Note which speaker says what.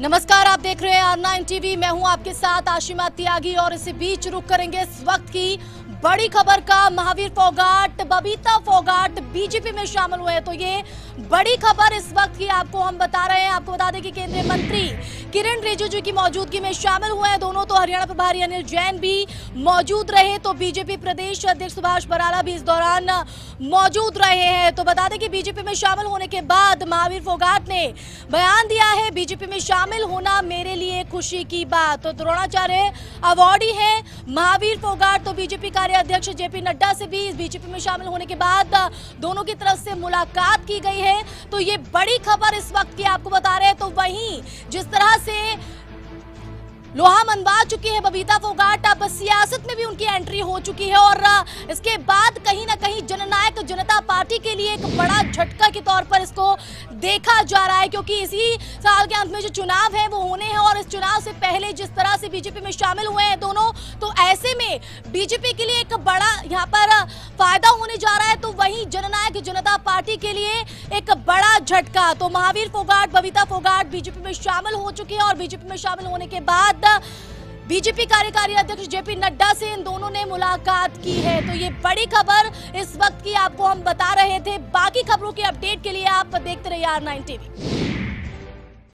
Speaker 1: नमस्कार, आप देख रहे हैं आर नाइन टीवी मैं हूँ आपके साथ आशिमा त्यागी और इसी बीच रुक करेंगे इस वक्त की बड़ी खबर का महावीर फोगाट, बबीता फोगाट बीजेपी में शामिल हुए तो ये बड़ी खबर इस वक्त की आपको हम बता रहे हैं। आपको बता दें कि केंद्रीय मंत्री किरण रिजिजू की मौजूदगी में शामिल हुए हैं। दोनों तो हरियाणा प्रभारी अनिल जैन भी मौजूद रहे तो बीजेपी प्रदेश अध्यक्ष सुभाष बराला भी इस दौरान मौजूद रहे हैं। तो बता दें कि बीजेपी में शामिल होने के बाद महावीर फोगाट ने बयान दिया है बीजेपी में शामिल होना मेरे लिए खुशी की बात। तो द्रोणाचार्य अवार्डी है महावीर फोगाट तो बीजेपी कार्याध्यक्ष जेपी नड्डा से भी बीजेपी में शामिल होने के बाद, दोनों की तरफ़ से मुलाकात की गई है। तो ये बड़ी खबर इस वक्त की आपको बता रहे हैं। तो वहीं, जिस तरह से लोहा मनवा चुकी है बबीता फोगाट, अब सियासत में भी उनकी एंट्री हो चुकी है और, इसके बाद कहीं ना पार्टी के लिए एक बड़ा झटका के तौर पर इसको देखा जा रहा है, क्योंकि इसी साल के अंत में जो चुनाव है वो होने हैं और इस चुनाव से पहले जिस तरह से बीजेपी में शामिल हुए हैं दोनों तो ऐसे में बीजेपी के लिए एक बड़ा यहाँ पर फ़ायदा होने जा रहा है। तो वहीं जननायक जनता पार्टी के लिए एक बड़ा झटका। तो महावीर फोगाट, बबीता फोगाट बीजेपी में शामिल हो चुकी है और बीजेपी में शामिल होने के बाद बीजेपी कार्यकारी अध्यक्ष जेपी नड्डा से इन दोनों ने मुलाकात की है। तो ये बड़ी खबर इस वक्त की आपको हम बता रहे थे। बाकी खबरों की अपडेट के लिए आप देखते रहिए आर नाइन टीवी